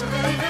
Christ.